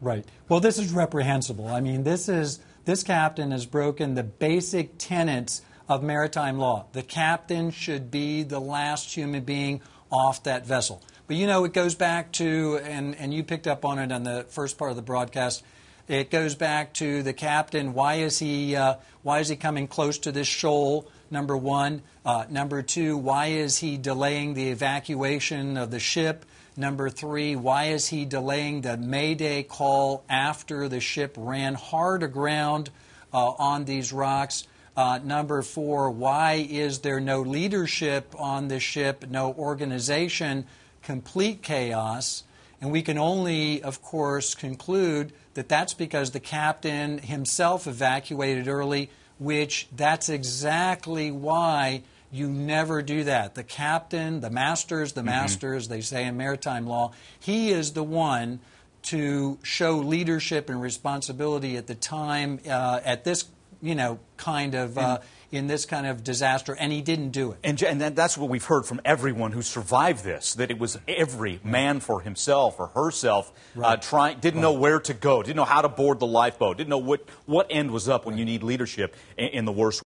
Right. Well, this is reprehensible. I mean, this is this captain has broken the basic tenets of maritime law. The captain should be the last human being off that vessel. But you know, it goes back to, and, and you picked up on it on the first part of the broadcast. It goes back to the captain. Why is he? Uh, why is he coming close to this shoal? Number one. Uh, number two. Why is he delaying the evacuation of the ship? Number three. Why is he delaying the Mayday call after the ship ran hard aground uh, on these rocks? Uh, number four. Why is there no leadership on the ship? No organization? Complete chaos. And we can only, of course, conclude that that's because the captain himself evacuated early, which that's exactly why you never do that. The captain, the masters, the mm-hmm. masters, they say in maritime law, he is the one to show leadership and responsibility at the time, uh, at this, you know, kind of. Uh, in this kind of disaster, and he didn't do it. And, and that's what we've heard from everyone who survived this that it was every man for himself or herself uh, right. uh, trying, didn't right. know where to go, didn't know how to board the lifeboat, didn't know what, what end was up when you need leadership in, in the worst